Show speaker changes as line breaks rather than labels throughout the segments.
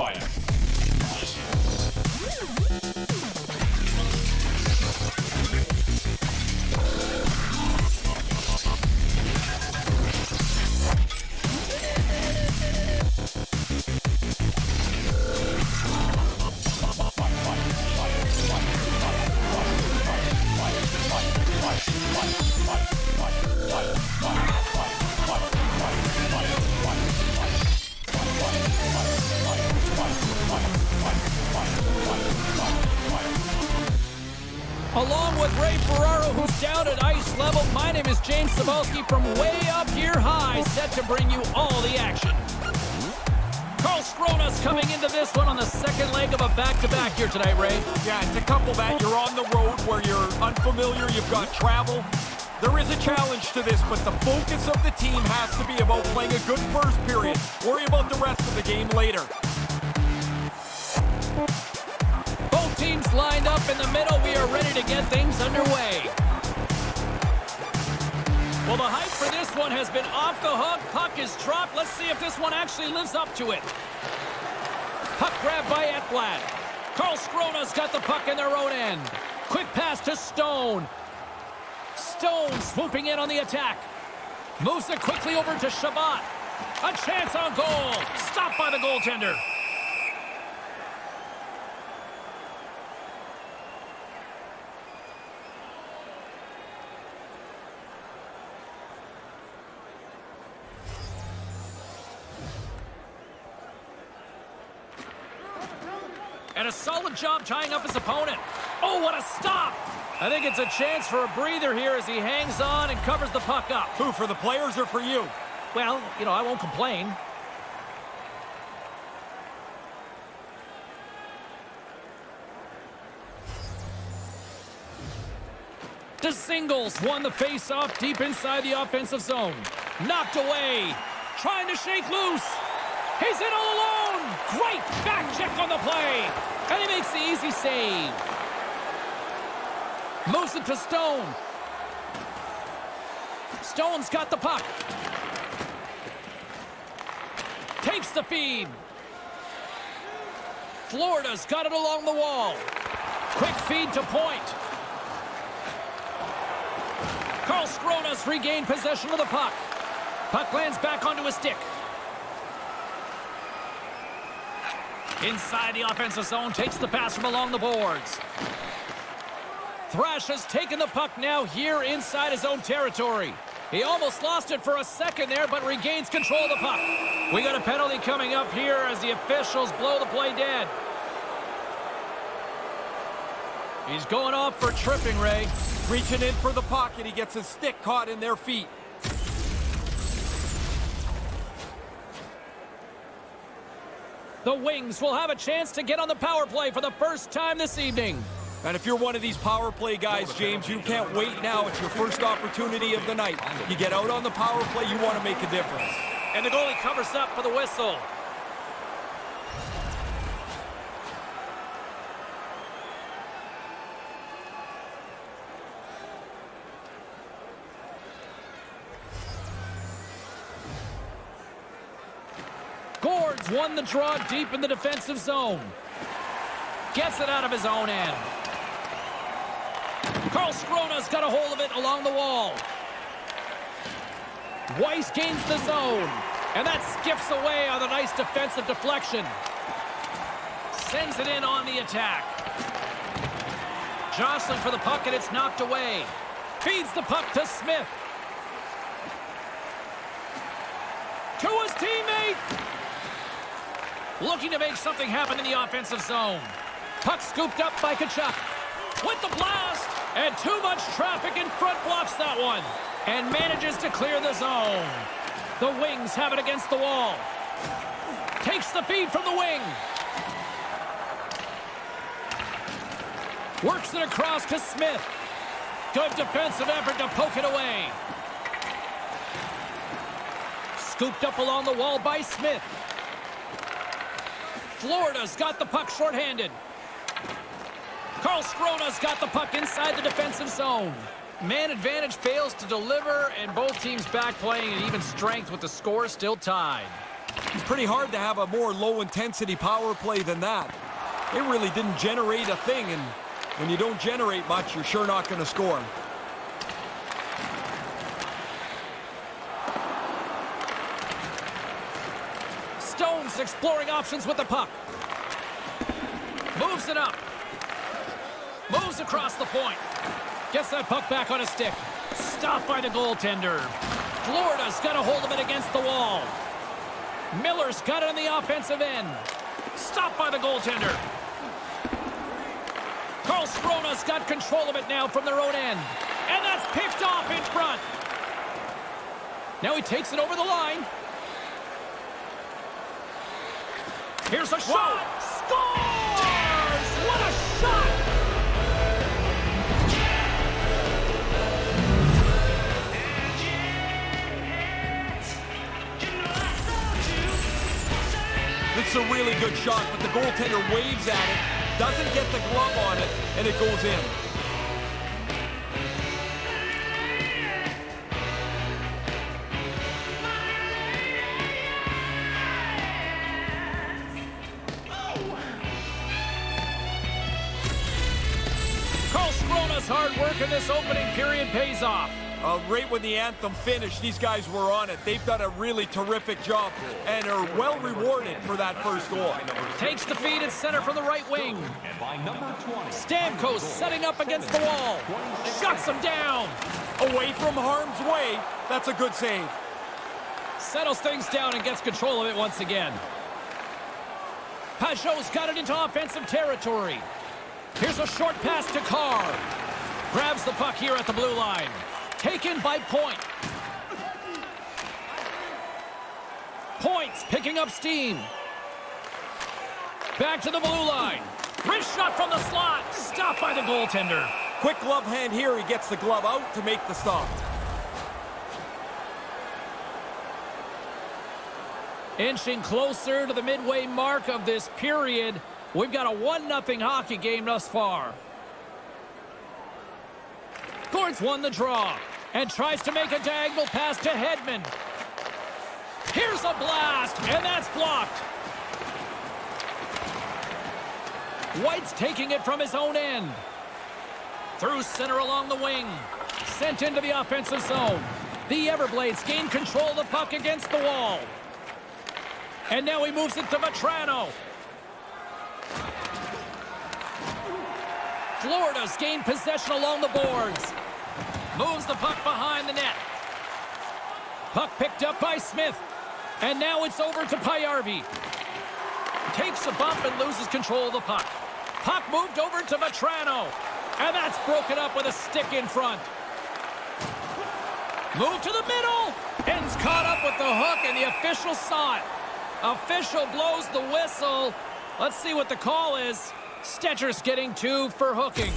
fire.
Stone swooping in on the attack. Moves it quickly over to Chabot. A chance on goal. Stopped by the goaltender. And a solid job tying up his opponent. Oh, what a stop! I think it's a chance for a breather here as he hangs on and covers the puck up.
Who, for the players or for you?
Well, you know, I won't complain. The singles won the face-off deep inside the offensive zone. Knocked away. Trying to shake loose. He's in all alone. Great back check on the play. And he makes the easy save. Moves it to Stone. Stone's got the puck. Takes the feed. Florida's got it along the wall. Quick feed to point. Karlskrona's regained possession of the puck. Puck lands back onto his stick. Inside the offensive zone, takes the pass from along the boards. Thrash has taken the puck now here inside his own territory. He almost lost it for a second there, but regains control of the puck. We got a penalty coming up here as the officials blow the play dead. He's going off for tripping, Ray.
Reaching in for the pocket, he gets his stick caught in their feet.
The Wings will have a chance to get on the power play for the first time this evening.
And if you're one of these power play guys, James, you can't wait now. It's your first opportunity of the night. You get out on the power play, you want to make a difference.
And the goalie covers up for the whistle. Gourde's won the draw deep in the defensive zone. Gets it out of his own end. Karlskrona's got a hold of it along the wall. Weiss gains the zone. And that skips away on a nice defensive deflection. Sends it in on the attack. Jostling for the puck, and it's knocked away. Feeds the puck to Smith. To his teammate. Looking to make something happen in the offensive zone. Puck scooped up by Tkachuk. With the. And too much traffic in front blocks that one. And manages to clear the zone. The Wings have it against the wall. Takes the feed from the wing. Works it across to Smith. Good defensive effort to poke it away. Scooped up along the wall by Smith. Florida's got the puck shorthanded. Karlskrona's got the puck inside the defensive zone. Man advantage fails to deliver, and both teams back playing at even strength with the score still tied.
It's pretty hard to have a more low-intensity power play than that. It really didn't generate a thing, and when you don't generate much, you're sure not going to score.
Stones exploring options with the puck. Moves it up. Moves across the point. Gets that puck back on a stick. Stopped by the goaltender. Florida's got a hold of it against the wall. Miller's got it on the offensive end. Stopped by the goaltender. Karlskrona's got control of it now from their own end. And that's picked off in front. Now he takes it over the line. Here's a shot. Scores!
Really good shot, but the goaltender waves at it, doesn't get the glove on it, and it goes in. Right when the anthem finished, these guys were on it. They've done a really terrific job and are well rewarded for that first goal.
Takes the feed at center from the right wing. Stamkos setting up against the wall. Shuts him down.
Away from harm's way, that's a good save.
Settles things down and gets control of it once again. Pageau's got it into offensive territory. Here's a short pass to Carr. Grabs the puck here at the blue line. Taken by Point. Points picking up steam. Back to the blue line. Wrist shot from the slot. Stopped by the goaltender.
Quick glove hand here. He gets the glove out to make the stop.
Inching closer to the midway mark of this period. We've got a 1-0 hockey game thus far. Gourde's won the draw and tries to make a diagonal pass to Hedman. Here's a blast, and that's blocked. White's taking it from his own end. Through center along the wing. Sent into the offensive zone. The Everblades gain control of the puck against the wall. And now he moves it to Vatrano. Florida's gained possession along the boards. Moves the puck behind the net. Puck picked up by Smith. And now it's over to Paajarvi. Takes a bump and loses control of the puck. Puck moved over to Vatrano. And that's broken up with a stick in front. Move to the middle. Ends caught up with the hook, and the official saw it. Official blows the whistle. Let's see what the call is. Stecher's getting two for hooking.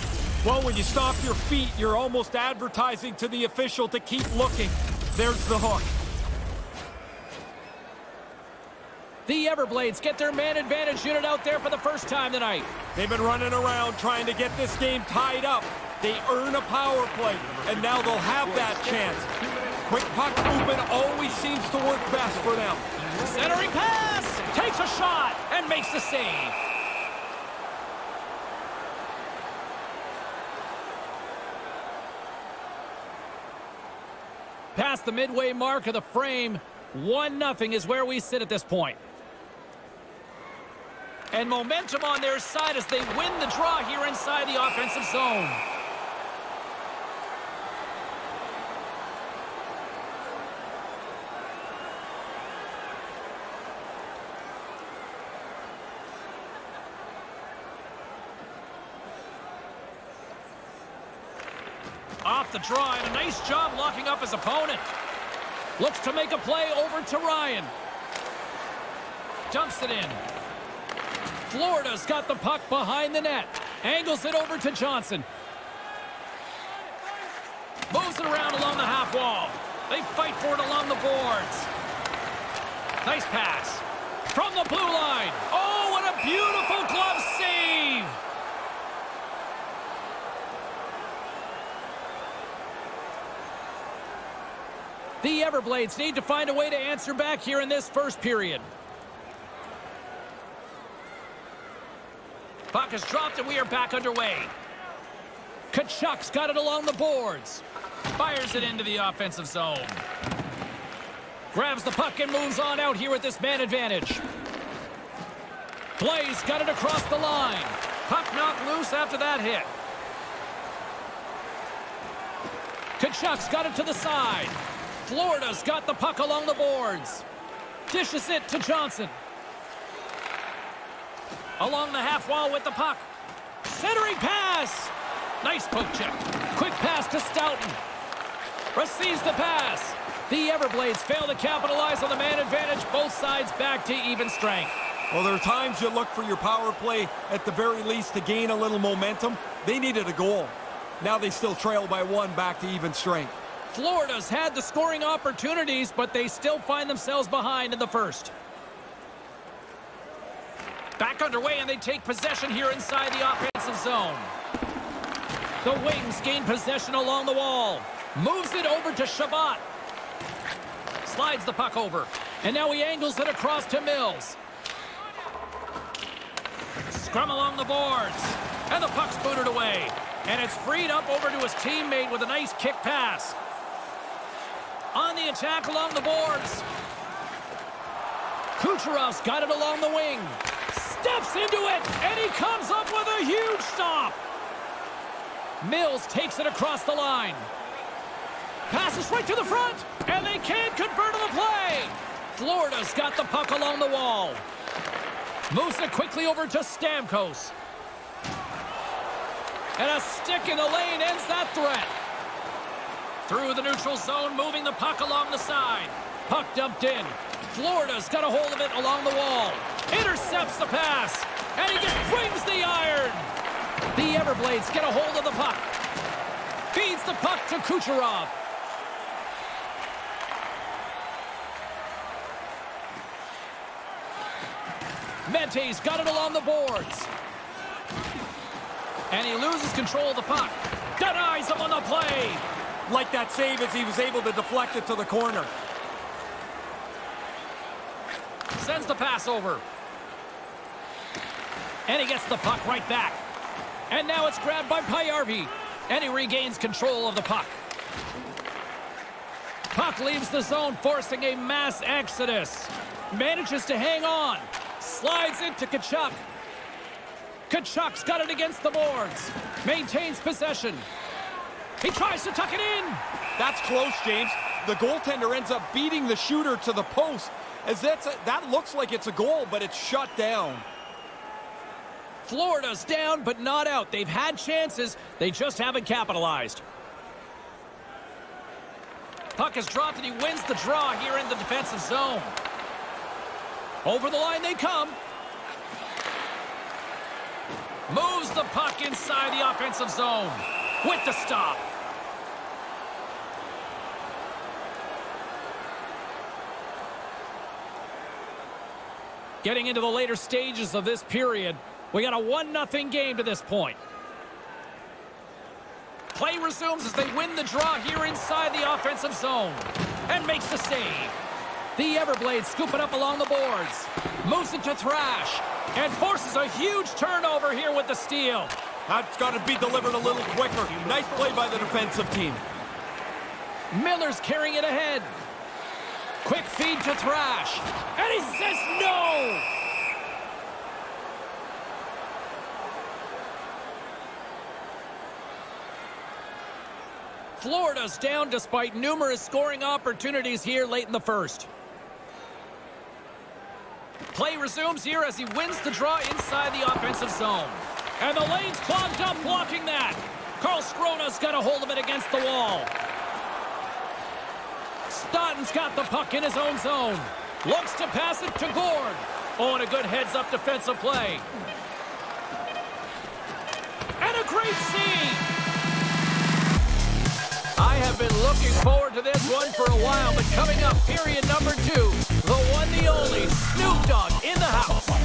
Well, when you stop your feet, you're almost advertising to the official to keep looking. There's the hook.
The Everblades get their man advantage unit out there for the first time tonight.
They've been running around trying to get this game tied up. They earn a power play, and now they'll have that chance. Quick puck movement always seems to work best for them.
Centering pass! Takes a shot and makes the save. Past the midway mark of the frame, 1-0 is where we sit at this point. And momentum on their side as they win the draw here inside the offensive zone. The draw, and a nice job locking up his opponent. Looks to make a play over to Ryan. Dumps it in. Florida's got the puck behind the net. Angles it over to Johnson. Moves it around along the half wall. They fight for it along the boards. Nice pass. From the blue line. Oh, what a beautiful glove save! The Everblades need to find a way to answer back here in this first period. Puck is dropped and we are back underway. Tkachuk's got it along the boards. Fires it into the offensive zone. Grabs the puck and moves on out here with this man advantage. Blais got it across the line. Puck knocked loose after that hit. Tkachuk's got it to the side. Florida's got the puck along the boards. Dishes it to Johnson. Along the half wall with the puck. Centering pass. Nice poke check. Quick pass to Stoughton. Receives the pass. The Everblades fail to capitalize on the man advantage. Both sides back to even strength.
Well, there are times you look for your power play at the very least to gain a little momentum. They needed a goal. Now they still trail by one back to even strength.
Florida's had the scoring opportunities, but they still find themselves behind in the first. Back underway, and they take possession here inside the offensive zone. The Wings gain possession along the wall. Moves it over to Chabot. Slides the puck over. And now he angles it across to Mills. Scrum along the boards. And the puck's booted away. And it's freed up over to his teammate with a nice kick pass. On the attack along the boards. Kucherov's got it along the wing. Steps into it, and he comes up with a huge stop. Mills takes it across the line. Passes right to the front, and they can't convert on the play. Florida's got the puck along the wall. Moves it quickly over to Stamkos. And a stick in the lane ends that threat. Through the neutral zone, moving the puck along the side. Puck dumped in. Florida's got a hold of it along the wall. Intercepts the pass. And he just brings the iron. The Everblades get a hold of the puck. Feeds the puck to Kucherov. Mete's got it along the boards. And he loses control of the puck. Denies him on the play.
Like that save as he was able to deflect it to the corner.
Sends the pass over. And he gets the puck right back. And now it's grabbed by Paajarvi. And he regains control of the puck. Puck leaves the zone, forcing a mass exodus. Manages to hang on. Slides into Tkachuk. Tkachuk's got it against the boards. Maintains possession. He tries to tuck it in.
That's close, James. The goaltender ends up beating the shooter to the post. As that's a, that looks like it's a goal, but it's shut down.
Florida's down, but not out. They've had chances. They just haven't capitalized. Puck is dropped, and he wins the draw here in the defensive zone. Over the line they come. Moves the puck inside the offensive zone. With the stop. Getting into the later stages of this period, we got a 1-0 game to this point. Play resumes as they win the draw here inside the offensive zone. And makes the save. The Everblades scoop it up along the boards. Moves it to Thrash. And forces a huge turnover here with the steal.
That's got to be delivered a little quicker. Nice play by the defensive team.
Miller's carrying it ahead. Quick feed to Thrash. And he says no! Florida's down despite numerous scoring opportunities here late in the first. Play resumes here as he wins the draw inside the offensive zone. And the lane's clogged up blocking that. Karlskrona's got a hold of it against the wall. Staunton's got the puck in his own zone. Looks to pass it to Gourde. Oh, and a good heads-up defensive play. And a great save. I have been looking forward to this one for a while, but coming up, period number two, the one, the only, Snoop Dogg in the house.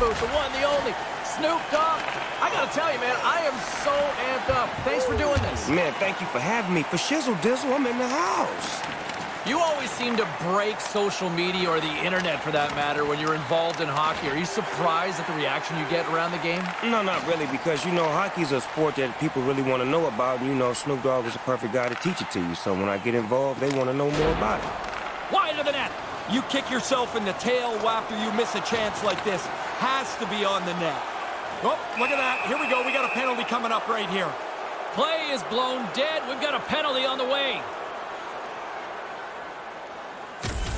Booth. The one, the only, Snoop Dogg. I gotta tell you, man, I am so amped up. Thanks for doing this.
Man, thank you for having me. For Shizzle Dizzle, I'm in the house.
You always seem to break social media or the internet for that matter when you're involved in hockey. Are you surprised at the reaction you get around the game?
No, not really, because, you know, hockey's a sport that people really want to know about. And, you know, Snoop Dogg is a perfect guy to teach it to you. So when I get involved, they want to know more about it.
Wide of the net.
You kick yourself in the tail after you miss a chance like this. Has to be on the net. Oh, look at that. Here we go. We got a penalty coming up right here.
Play is blown dead. We've got a penalty on the way.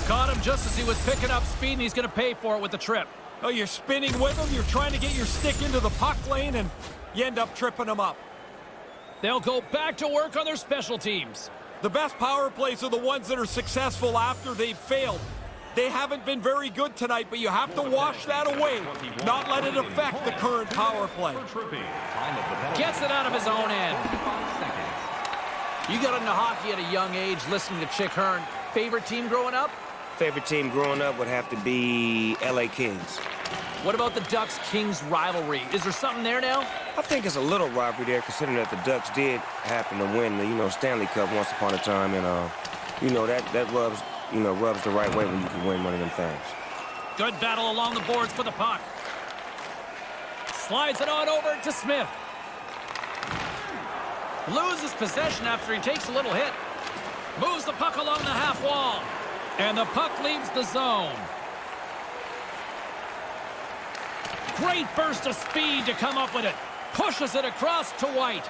Caught him just as he was picking up speed, and he's going to pay for it with the trip.
Oh, you're spinning with him. You're trying to get your stick into the puck lane, and you end up tripping him up.
They'll go back to work on their special teams.
The best power plays are the ones that are successful after they've failed. They haven't been very good tonight, but you have to wash that away, not let it affect the current power play.
Gets it out of his own end. You got into hockey at a young age listening to Chick Hearn. Favorite team growing up?
Favorite team growing up would have to be L.A. Kings.
What about the Ducks-Kings rivalry? Is there something there now?
I think it's a little rivalry there, considering that the Ducks did happen to win the, you know, Stanley Cup once upon a time, and, uh, you know, that, that rubs you know, rubs the right way when you can win one of them things.
Good battle along the boards for the puck. Slides it on over to Smith. Loses possession after he takes a little hit. Moves the puck along the half wall. And the puck leaves the zone. Great burst of speed to come up with it. Pushes it across to White.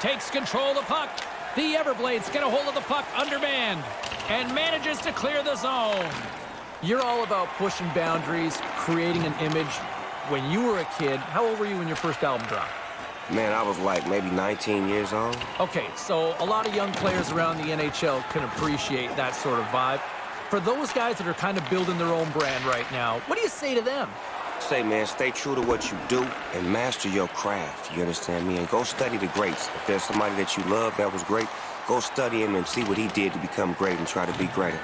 Takes control of the puck. The Everblades get a hold of the puck undermanned and manages to clear the zone. You're all about pushing boundaries, creating an image. When you were a kid, how old were you when your first album dropped?
Man, I was like maybe 19 years old.
Okay, so a lot of young players around the NHL can appreciate that sort of vibe. For those guys that are kind of building their own brand right now, what do you say to them?
Say, man, stay true to what you do and master your craft. You understand me? And go study the greats. If there's somebody that you love that was great, go study him and see what he did to become great and try to be greater.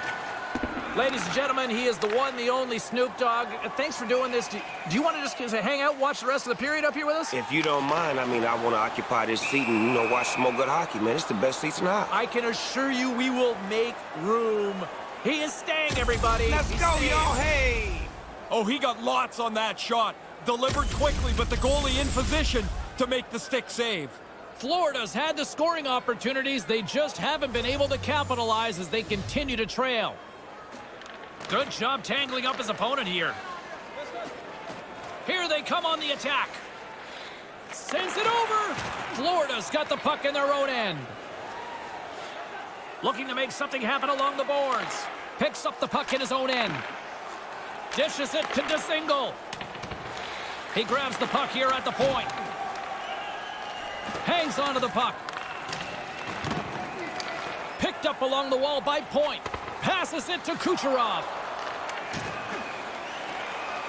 Ladies and gentlemen, he is the one, the only Snoop Dogg. Uh, thanks for doing this. Do, do you want to just hang out, watch the rest of the period up here with us?
If you don't mind, I mean, I want to occupy this seat and, you know, watch some more good hockey, man. It's the best seats in the house.
I can assure you we will make room. He is staying, everybody.
Let's
He's
go,
staying.
y'all. Hey!
Oh, he got lots on that shot. Delivered quickly, but the goalie in position to make the stick save.
Florida's had the scoring opportunities. They just haven't been able to capitalize as they continue to trail. Good job tangling up his opponent here. Here they come on the attack. Sends it over. Florida's got the puck in their own end. Looking to make something happen along the boards. Picks up the puck in his own end. Dishes it to Dzingel. He grabs the puck here at the point. Hangs onto the puck. Picked up along the wall by Point. Passes it to Kucherov.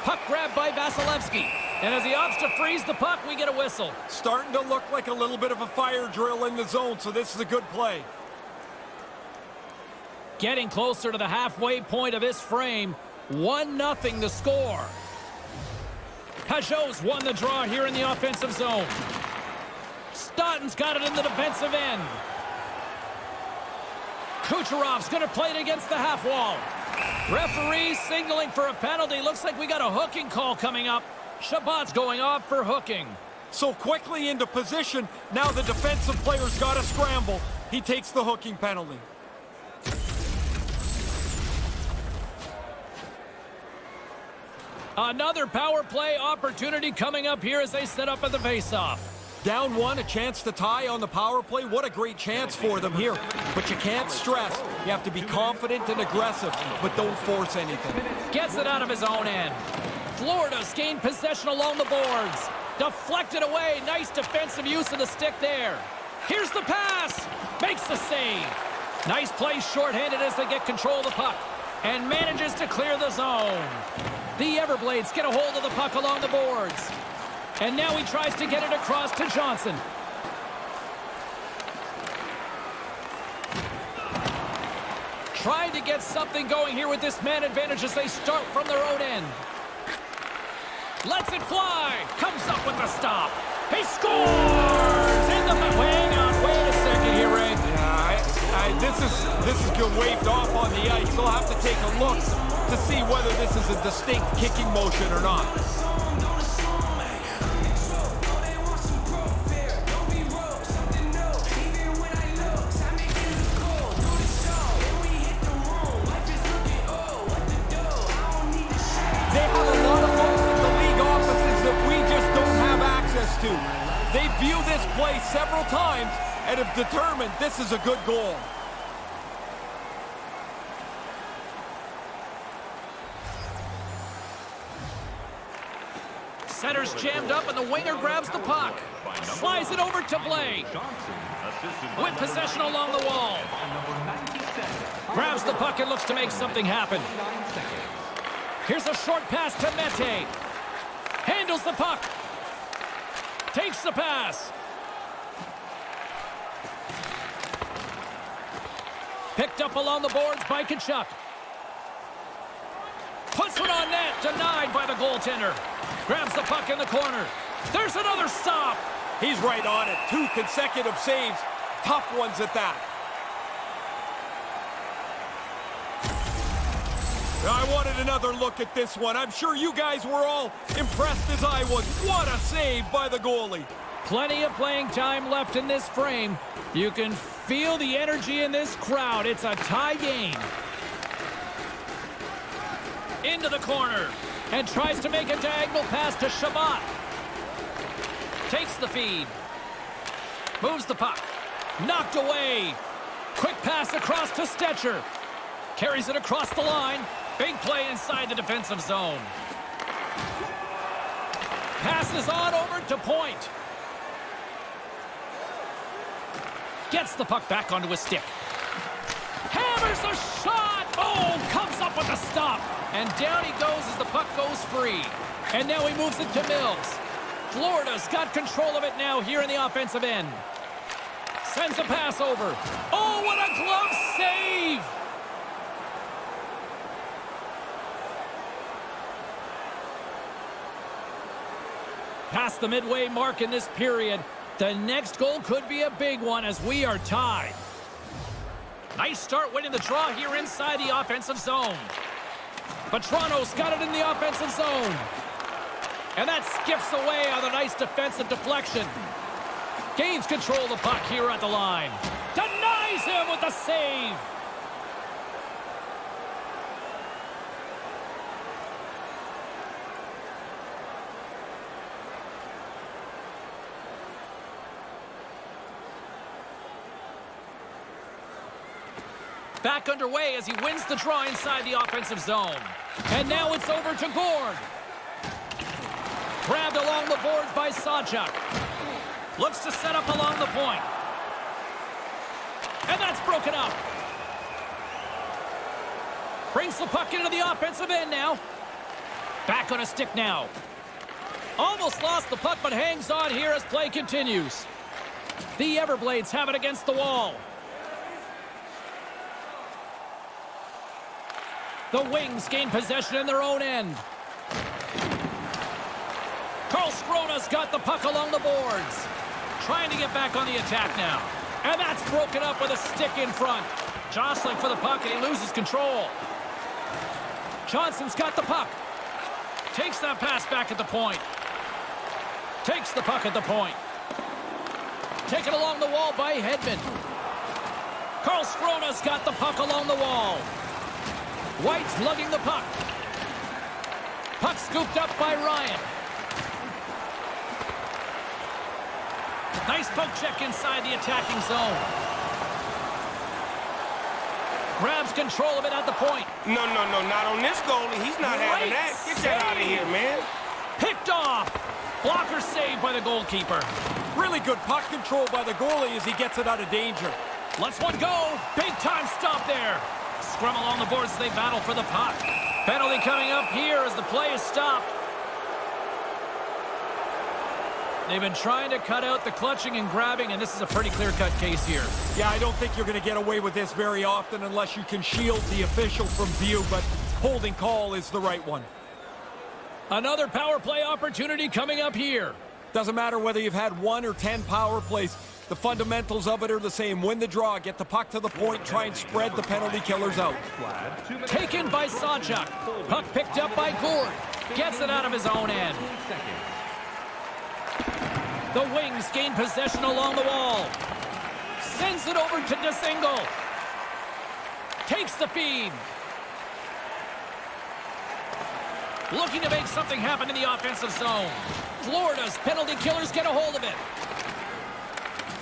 Puck grabbed by Vasilevskiy. And as he opts to freeze the puck, we get a whistle.
Starting to look like a little bit of a fire drill in the zone, so this is a good play.
Getting closer to the halfway point of this frame. 1-0 the score. Pageau's won the draw here in the offensive zone. Staunton's got it in the defensive end. Kucherov's going to play it against the half wall. Referee signaling for a penalty. Looks like we got a hooking call coming up. Chabot's going off for hooking.
So quickly into position, now the defensive player's got to scramble. He takes the hooking penalty.
Another power play opportunity coming up here as they set up at the faceoff.
Down one, a chance to tie on the power play. What a great chance for them here. But you can't stress. You have to be confident and aggressive, but don't force anything.
Gets it out of his own end. Florida's gained possession along the boards. Deflected away. Nice defensive use of the stick there. Here's the pass. Makes the save. Nice play shorthanded as they get control of the puck. And manages to clear the zone. The Everblades get a hold of the puck along the boards. And now he tries to get it across to Johnson. Trying to get something going here with this man advantage as they start from their own end. Lets it fly. Comes up with the stop. He scores! In the
wing this is this has been waved off on the ice. They'll have to take a look to see whether this is a distinct kicking motion or not. They have a lot of folks in the league offices that we just don't have access to. They view this play several times and have determined this is a good goal.
Jammed up, and the winger grabs the puck. Slides it over to Blais. With possession along the wall. Grabs the puck and looks to make something happen. Here's a short pass to Mete. Handles the puck. Takes the pass. Picked up along the boards by Tkachuk. Puts one on net. Denied by the goaltender. Grabs the puck in the corner. There's another stop.
He's right on it. Two consecutive saves. Tough ones at that. I wanted another look at this one. I'm sure you guys were all impressed as I was. What a save by the goalie.
Plenty of playing time left in this frame. You can feel the energy in this crowd. It's a tie game. Into the corner. And tries to make a diagonal pass to Chabot. Takes the feed. Moves the puck. Knocked away. Quick pass across to Stecher. Carries it across the line. Big play inside the defensive zone. Passes on over to Point. Gets the puck back onto his stick. Hammers a shot! Oh, with a stop. And down he goes as the puck goes free. And now he moves it to Mills. Florida's got control of it now here in the offensive end. Sends a pass over. Oh, what a glove save! Past the midway mark in this period. The next goal could be a big one as we are tied. Nice start winning the draw here inside the offensive zone. Toronto's got it in the offensive zone. And that skips away on a nice defensive deflection. Gains control of the puck here at the line. Denies him with the save. Back underway as he wins the draw inside the offensive zone. And now it's over to Gourde. Grabbed along the boards by Sajak. Looks to set up along the point. And that's broken up. Brings the puck into the offensive end now. Back on a stick now. Almost lost the puck, but hangs on here as play continues. The Everblades have it against the wall. The Wings gain possession in their own end. Karlskrona's got the puck along the boards. Trying to get back on the attack now. And that's broken up with a stick in front. Jostling for the puck and he loses control. Johnson's got the puck. Takes that pass back at the point. Takes the puck at the point. Taken along the wall by Hedman. Karlskrona's got the puck along the wall. White's lugging the puck. Puck scooped up by Ryan. Nice poke check inside the attacking zone. Grabs control of it at the point.
No, no, no, not on this goalie. He's not having that. Get that out of here, man.
Picked off. Blocker saved by the goalkeeper.
Really good puck control by the goalie as he gets it out of danger.
Let's one go. Big time stop there. Scrum along the boards as they battle for the puck. Penalty coming up here as the play is stopped. They've been trying to cut out the clutching and grabbing, and this is a pretty clear-cut case here.
Yeah, I don't think you're going to get away with this very often unless you can shield the official from view, but holding call is the right one.
Another power play opportunity coming up here.
Doesn't matter whether you've had one or ten power plays. The fundamentals of it are the same. Win the draw, get the puck to the point, try and spread the penalty killers out.
Taken by Sawchuk. Puck picked up by Gourde. Gets it out of his own end. The Wings gain possession along the wall. Sends it over to Dzingel. Takes the feed. Looking to make something happen in the offensive zone. Florida's penalty killers get a hold of it.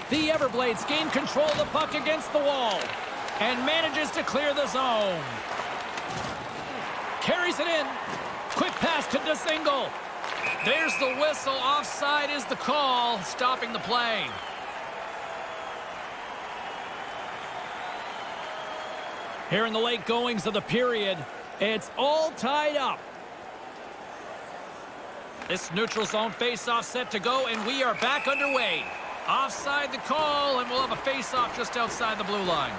The Everblades gain control of the puck against the wall and manages to clear the zone. Carries it in. Quick pass to Dzingel. There's the whistle. Offside is the call, stopping the play. Here in the late goings of the period, it's all tied up. This neutral zone face-off set to go, and we are back underway. Offside the call, and we'll have a face-off just outside the blue line.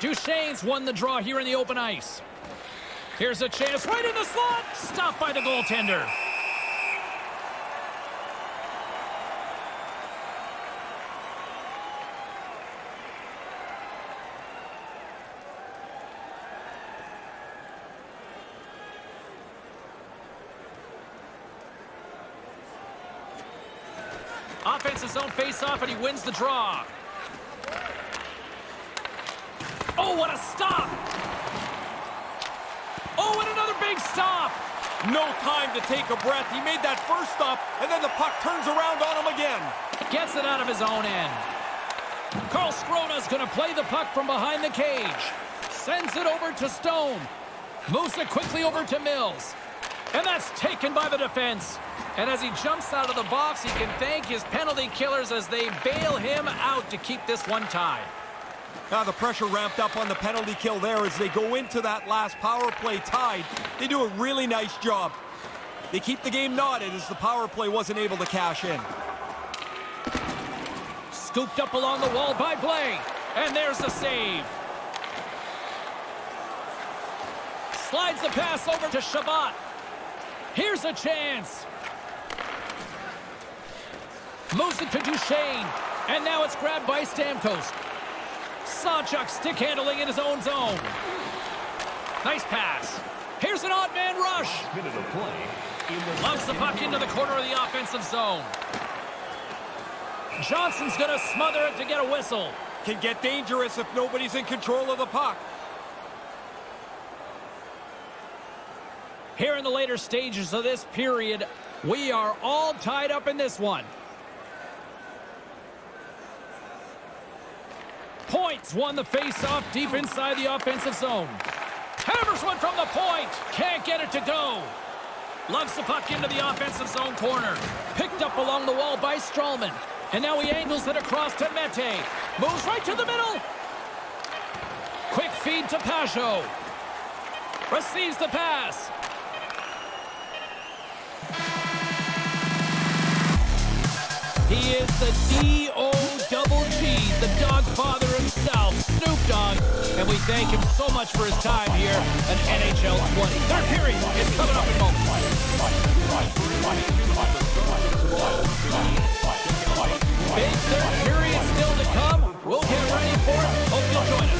Duchesne's won the draw here in the open ice. Here's a chance right in the slot. Stopped by the goaltender. Offensive zone face-off, and he wins the draw. Oh, what a stop! Oh, and another big stop!
No time to take a breath. He made that first stop, and then the puck turns around on him again.
Gets it out of his own end. Karlskrona's going to play the puck from behind the cage. Sends it over to Stone. Moves it quickly over to Mills. And that's taken by the defense. And as he jumps out of the box, he can thank his penalty killers as they bail him out to keep this one tied.
Now the pressure ramped up on the penalty kill there as they go into that last power play tied. They do a really nice job. They keep the game knotted as the power play wasn't able to cash in.
Scooped up along the wall by Blais. And there's the save. Slides the pass over to Chabot. Here's a chance. Moves it to Duchesne. And now it's grabbed by Stamkos. Sawchuk stick handling in his own zone. Nice pass. Here's an odd man rush. Loves the puck into the corner of the offensive zone. Johnson's going to smother it to get a whistle.
Can get dangerous if nobody's in control of the puck.
Here in the later stages of this period, we are all tied up in this one. Points won the face-off deep inside the offensive zone. Hammers one from the point. Can't get it to go. Loves the puck into the offensive zone corner. Picked up along the wall by Stralman. And now he angles it across to Mete. Moves right to the middle. Quick feed to Pageau. Receives the pass. He is the D-O-double-G, Snoop Dogg. And we thank him so much for his time here at NHL 20. Third period is coming up in moments. Big third period still to come. We'll get ready for it. Hope you'll join us.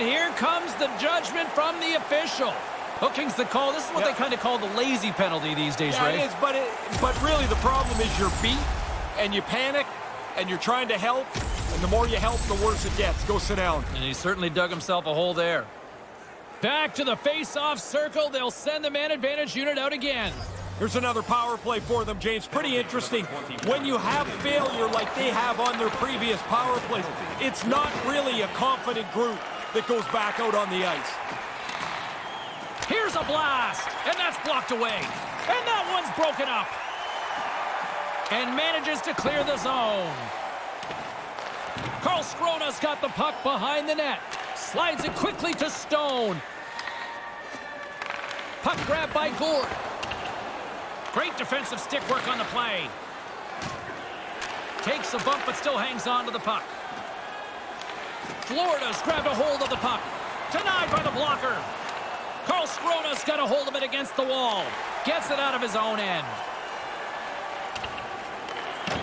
And here comes the judgment from the official. Hooking's the call. This is what
Yeah.
they kind of call the lazy penalty these days,
Yeah,
Ray.
it is, but, it, but really the problem is you're beat and you panic and you're trying to help, and the more you help, the worse it gets. Go sit down.
And he certainly dug himself a hole there. Back to the face-off circle. They'll send the man advantage unit out again.
Here's another power play for them, James. Pretty interesting. When you have failure like they have on their previous power plays, it's not really a confident group that goes back out on the ice.
Here's a blast, and that's blocked away. And that one's broken up. And manages to clear the zone. Karlskrona's got the puck behind the net. Slides it quickly to Stone. Puck grab by Gourde. Great defensive stick work on the play. Takes a bump but still hangs on to the puck. Florida's grabbed a hold of the puck. Denied by the blocker. Karlskrona's got a hold of it against the wall. Gets it out of his own end.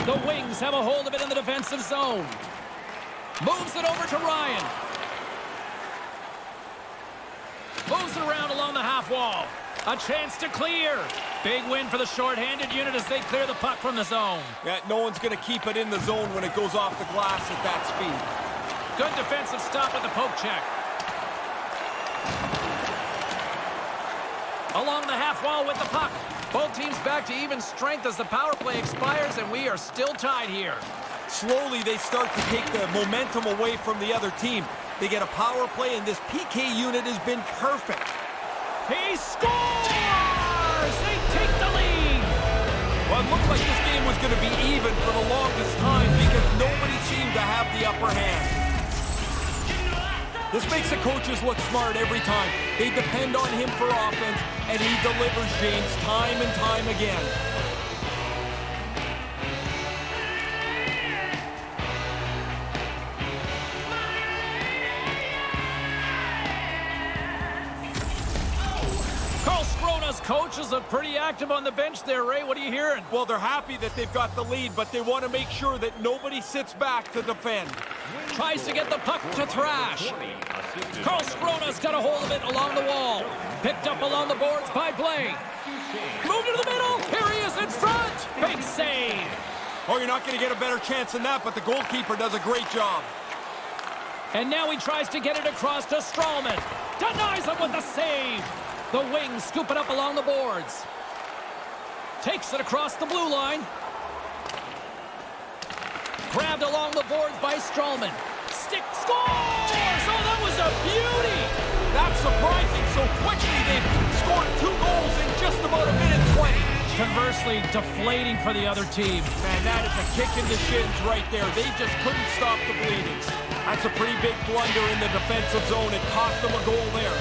The Wings have a hold of it in the defensive zone. Moves it over to Ryan. Moves it around along the half wall. A chance to clear. Big win for the shorthanded unit as they clear the puck from the zone.
Yeah, no one's going to keep it in the zone when it goes off the glass at that speed.
Good defensive stop with the poke check. Along the half wall with the puck. Both teams back to even strength as the power play expires, and we are still tied here.
Slowly, they start to take the momentum away from the other team. They get a power play, and this PK unit has been perfect.
He scores! They take the lead!
Well, it looked like this game was going to be even for the longest time because nobody seemed to have the upper hand. This makes the coaches look smart every time. They depend on him for offense, and he delivers, James, time and time again.
Coaches are pretty active on the bench there, Ray. What are you hearing?
Well, they're happy that they've got the lead, but they want to make sure that nobody sits back to defend.
Tries to get the puck to Thrash. Karlskrona's got a hold of it along the wall. Picked up along the boards by Blake. Moved into the middle. Here he is in front. Big save.
Oh, you're not going to get a better chance than that, but the goalkeeper does a great job.
And now he tries to get it across to Strawman. Denies him with the save. The wings scoop it up along the boards. Takes it across the blue line. Grabbed along the boards by Strawman. Stick scores! Oh, that was a beauty!
That's surprising. So quickly, they've scored two goals in just about a minute 20.
Conversely, deflating for the other team.
Man, that is a kick in the shins right there. They just couldn't stop the bleeding. That's a pretty big blunder in the defensive zone. It cost them a goal there.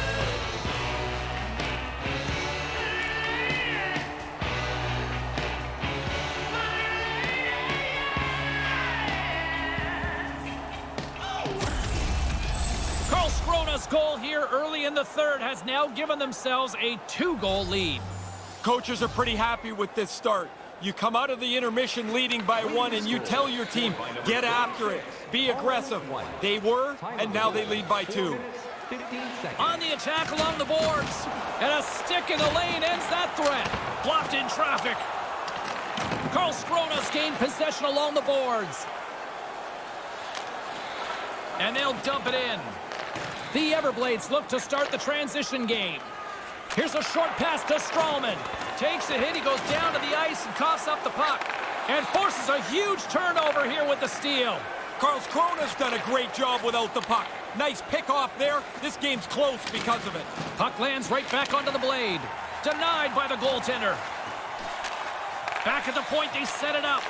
Goal here early in the third has now given themselves a two-goal lead.
Coaches are pretty happy with this start. You come out of the intermission leading by one, and you tell your team, get after it, be aggressive. They were, and now they lead by two.
On the attack along the boards. And a stick in the lane ends that threat. Blocked in traffic. Karlskrona's gained possession along the boards. And they'll dump it in. The Everblades look to start the transition game. Here's a short pass to Strawman. Takes a hit, he goes down to the ice and coughs up the puck. And forces a huge turnover here with the steal.
Karlskrona's done a great job without the puck. Nice pick off there. This game's close because of it.
Puck lands right back onto the blade. Denied by the goaltender. Back at the point, they set it up.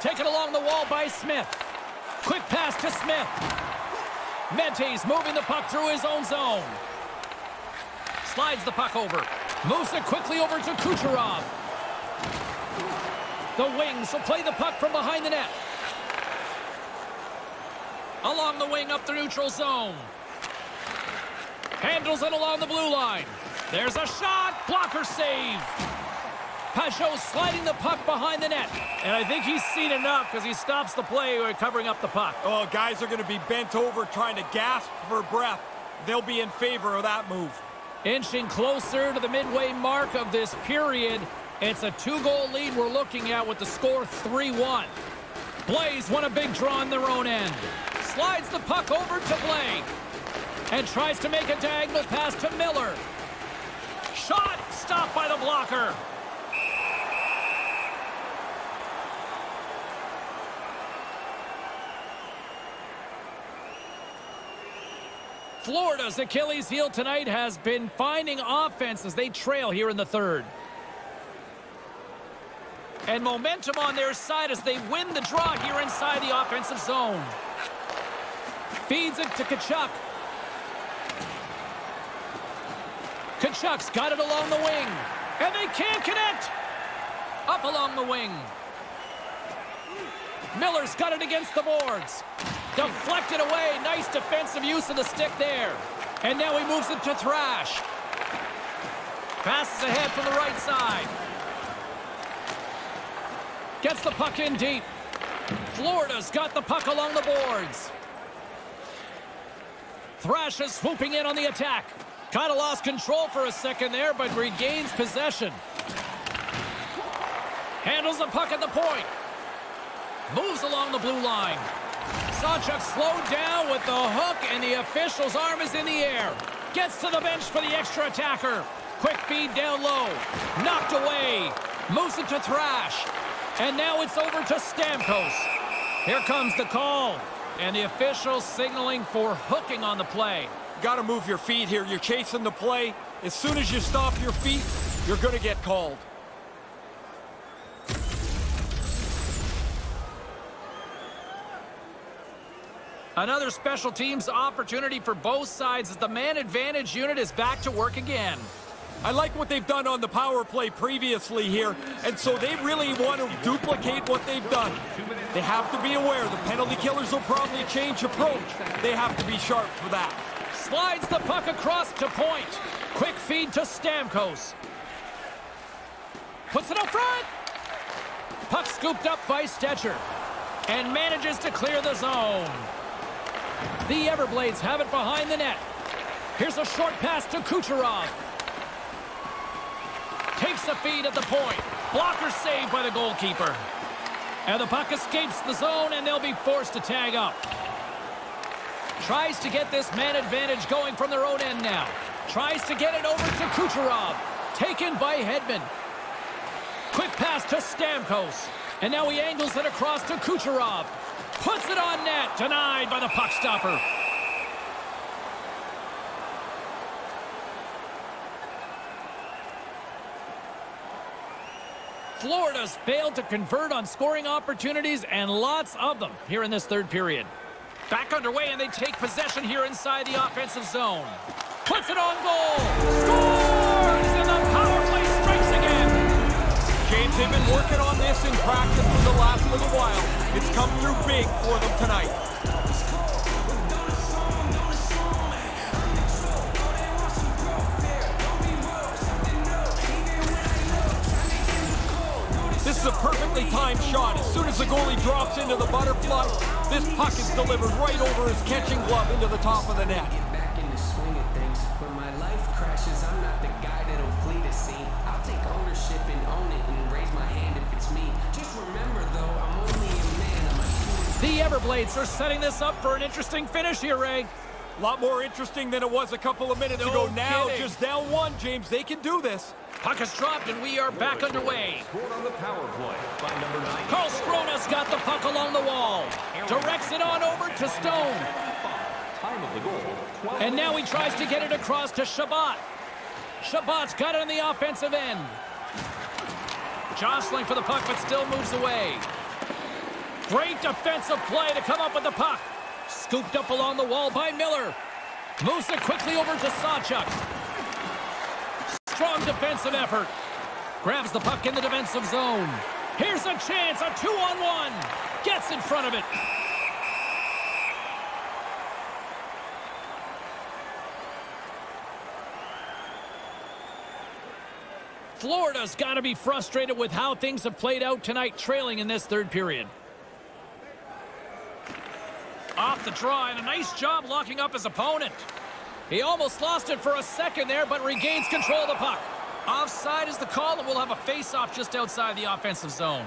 Taken along the wall by Smith. Quick pass to Smith. Mentes moving the puck through his own zone. Slides the puck over. Moves it quickly over to Kucherov. The Wings will play the puck from behind the net. Along the wing up the neutral zone. Handles it along the blue line. There's a shot. Blocker save. Pageau sliding the puck behind the net. And I think he's seen enough because he stops the play covering up the puck.
Oh, guys are going to be bent over trying to gasp for breath. They'll be in favor of that move.
Inching closer to the midway mark of this period. It's a two-goal lead we're looking at with the score 3-1. Blais won a big draw on their own end. Slides the puck over to Blake. And tries to make a diagonal pass to Miller. Shot stopped by the blocker. Florida's Achilles heel tonight has been finding offense as they trail here in the third. And momentum on their side as they win the draw here inside the offensive zone. Feeds it to Tkachuk. Tkachuk's got it along the wing. And they can't connect. Up along the wing. Miller's got it against the boards. Deflected away. Nice defensive use of the stick there. And now he moves it to Thrash. Passes ahead from the right side. Gets the puck in deep. Florida's got the puck along the boards. Thrash is swooping in on the attack. Kind of lost control for a second there, but regains possession. Handles the puck at the point. Moves along the blue line. Sawchuk slowed down with the hook, and the official's arm is in the air. Gets to the bench for the extra attacker. Quick feed down low. Knocked away. Moves it to Thrash. And now it's over to Stamkos. Here comes the call. And the official signaling for hooking on the play.
Got to move your feet here. You're chasing the play. As soon as you stop your feet, you're going to get called.
Another special teams opportunity for both sides as the man advantage unit is back to work again.
I like what they've done on the power play previously here, and so they really want to duplicate what they've done. They have to be aware the penalty killers will probably change approach. They have to be sharp for that.
Slides the puck across to point. Quick feed to Stamkos. Puts it up front. Puck scooped up by Stecher And manages to clear the zone. The Everblades have it behind the net. Here's a short pass to Kucherov. Takes the feed at the point. Blocker saved by the goalkeeper. And the puck escapes the zone, and they'll be forced to tag up. Tries to get this man advantage going from their own end now. Tries to get it over to Kucherov. Taken by Hedman. Quick pass to Stamkos. And now he angles it across to Kucherov. Puts it on net. Denied by the puck stopper. Florida's failed to convert on scoring opportunities and lots of them here in this third period. Back underway and they take possession here inside the offensive zone. Puts it on goal. Scores!
This in practice for the last little while. It's come through big for them tonight. This is a perfectly timed shot. As soon as the goalie drops into the butterfly, this puck is delivered right over his catching glove into the top of the net.
The
Everblades are setting this up for an interesting finish here, Ray.
A lot more interesting than it was a couple of minutes
No
ago. Now,
kidding.
just down one, James. They can do this.
Puck is dropped and we are back underway.
On the power play by number nine.
Karlskrona's got the puck along the wall. Directs it on over to Stone.
Time of the goal,
And now he tries to get it across to Chabot. Chabot's got it on the offensive end. Jostling for the puck, but still moves away. Great defensive play to come up with the puck. Scooped up along the wall by Miller. Moves it quickly over to Sawchuk. Strong defensive effort. Grabs the puck in the defensive zone. Here's a chance, a two-on-one. Gets in front of it. Florida's got to be frustrated with how things have played out tonight, trailing in this third period. Off the draw, and a nice job locking up his opponent. He almost lost it for a second there, but regains control of the puck. Offside is the call, and we'll have a face-off just outside the offensive zone.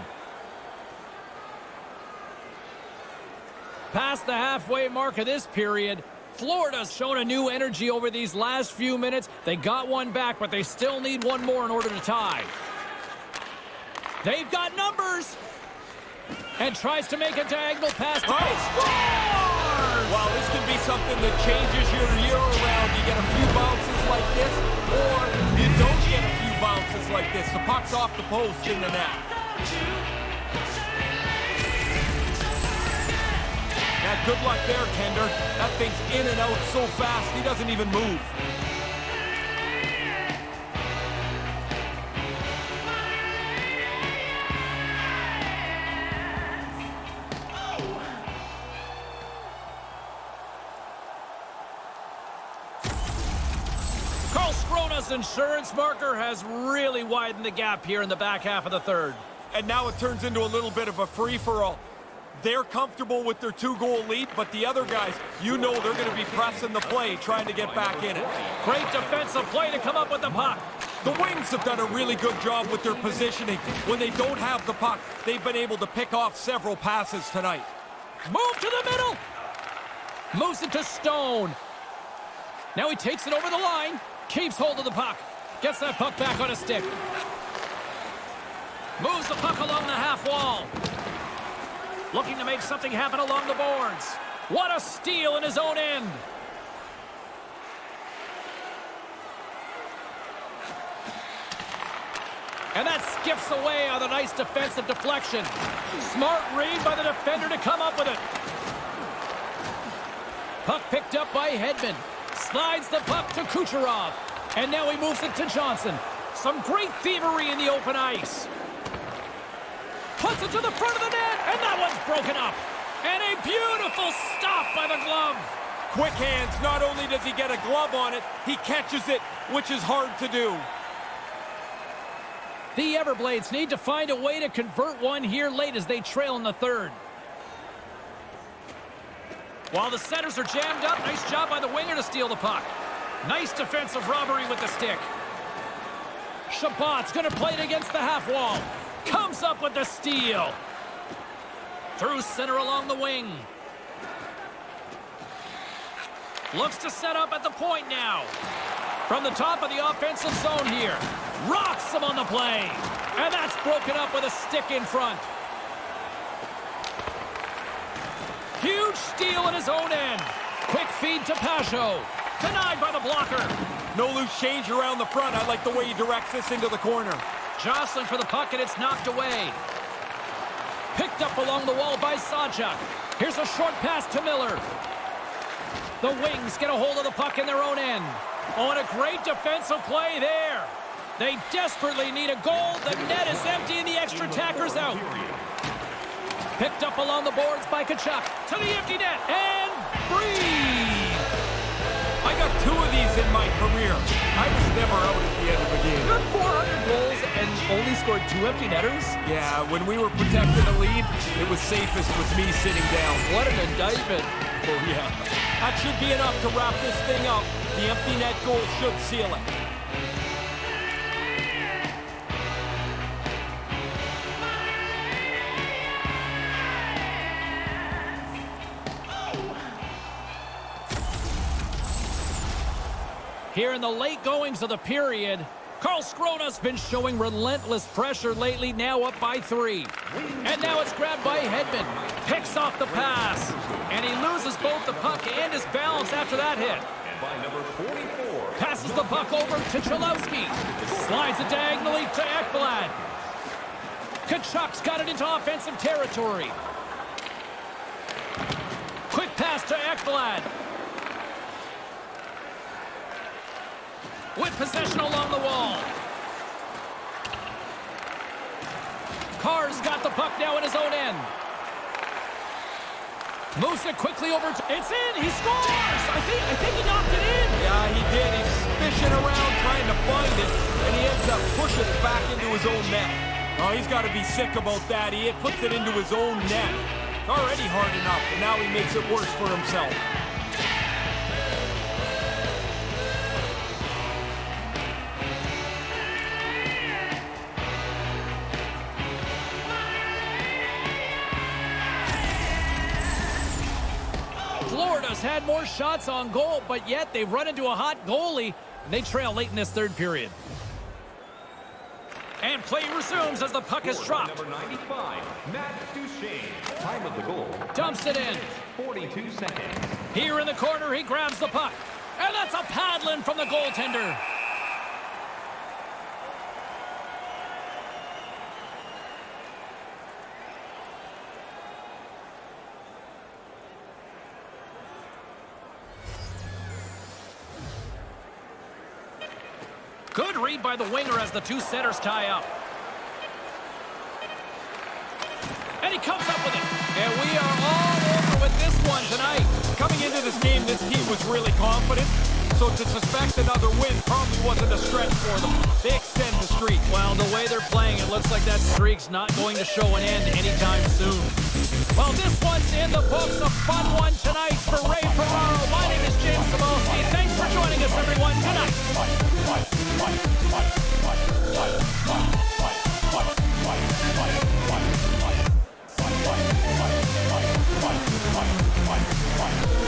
Past the halfway mark of this period, Florida's shown a new energy over these last few minutes. They got one back, but they still need one more in order to tie. They've got numbers. And tries to make a diagonal pass.
Oh. Well, this can be something that changes your year around. You get a few bounces like this, or you don't get a few bounces like this. The puck's off the post in the net. Now, good luck there, Kender. That thing's in and out so fast, he doesn't even move.
Insurance marker has really widened the gap here in the back half of the third.
And now it turns into a little bit of a free-for-all. They're comfortable with their two-goal lead, but the other guys, you know they're going to be pressing the play, trying to get back in it.
Great defensive play to come up with the puck.
The Wings have done a really good job with their positioning. When they don't have the puck, they've been able to pick off several passes tonight.
Move to the middle. Moves it to Stone. Now he takes it over the line. Keeps hold of the puck. Gets that puck back on a stick. Moves the puck along the half wall. Looking to make something happen along the boards. What a steal in his own end. And that skips away on a nice defensive deflection. Smart read by the defender to come up with it. Puck picked up by Hedman. Slides the puck to Kucherov. And now he moves it to Johnson. Some great thievery in the open ice. Puts it to the front of the net, and that one's broken up. And a beautiful stop by the glove.
Quick hands, not only does he get a glove on it, he catches it, which is hard to do.
The Everblades need to find a way to convert one here late as they trail in the third. While the centers are jammed up, nice job by the winger to steal the puck. Nice defensive robbery with the stick. Chabot's going to play it against the half wall. Comes up with the steal. Through center along the wing. Looks to set up at the point now. From the top of the offensive zone here. Rocks him on the play. And that's broken up with a stick in front. Huge steal in his own end. Quick feed to Pacho. Denied by the blocker.
No loose change around the front. I like the way he directs this into the corner.
Jostling for the puck, and it's knocked away. Picked up along the wall by Sajak. Here's a short pass to Miller. The Wings get a hold of the puck in their own end. Oh, and a great defensive play there. They desperately need a goal. The net is empty, and the extra tacker's out. Picked up along the boards by Tkachuk. To the empty net, and breathe.
I got two of these in my career. I was never out at the end of a game.
You had 400 goals and only scored two empty netters?
Yeah, when we were protecting the lead, it was safest with me sitting down.
What an indictment.
Oh, yeah. That should be enough to wrap this thing up. The empty net goal should seal it.
Here in the late goings of the period, Karlskrona's been showing relentless pressure lately, now up by three. And now it's grabbed by Hedman. Picks off the pass. And he loses both the puck and his balance after that hit.
By number 44.
Passes the puck over to Chalowski. Slides it diagonally to Ekblad. Tkachuk's got it into offensive territory. Quick pass to Ekblad. With possession along the wall. Carr's got the puck now in his own end. Moves it quickly over. It's in. He scores. I think. I think he knocked it in.
Yeah, he did. He's fishing around trying to find it, and he ends up pushing it back into his own net. Oh, he's got to be sick about that. He puts it into his own net. Already hard enough, and now he makes it worse for himself.
More shots on goal, but yet they've run into a hot goalie. And they trail late in this third period. And play resumes as the puck is dropped.
Number 95, Matt Duchene. Time of the goal.
Dumps it in.
42 seconds.
Here in the corner, he grabs the puck. And that's a paddling from the goaltender. Good read by the winger as the two centers tie up. And he comes up with it.
And we are all over with this one tonight. Coming into this game, this team was really confident. So to suspect another win probably wasn't a stretch for them. They extend the streak.
Well, the way they're playing, it looks like that streak's not going to show an end anytime soon. Well, this one's in the books. A fun one tonight for Ray Ferraro. My name is James Cybulski. Thanks for joining us, everyone, tonight. Fire!